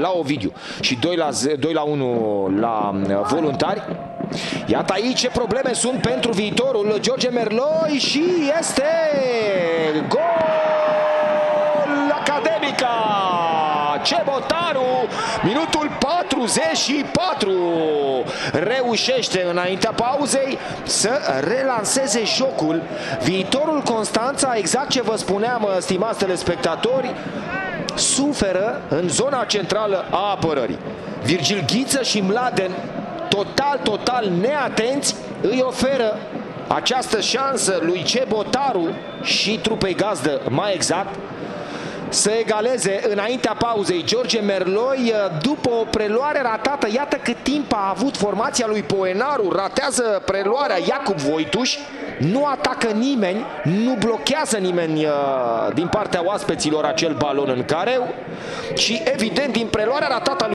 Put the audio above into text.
la Ovidiu și 2 la, 2 la 1 la voluntari. Iată aici ce probleme sunt pentru viitorul George Merloi și este gol Academica! Cebotaru, minutul 44, reușește înaintea pauzei să relanseze jocul. Viitorul Constanța, exact ce vă spuneam, stimați telespectatori, suferă în zona centrală a apărării. Virgil Ghiță și Mladen, total, total neatenți, îi oferă această șansă lui Cebotaru și trupei gazdă, mai exact, să egaleze înaintea pauzei George Merloi după o preluare ratată. Iată cât timp a avut formația lui Poenaru. Ratează preluarea Iacob Voituș. Nu atacă nimeni, nu blochează nimeni uh, din partea oaspeților acel balon în careu și evident din preluarea ratată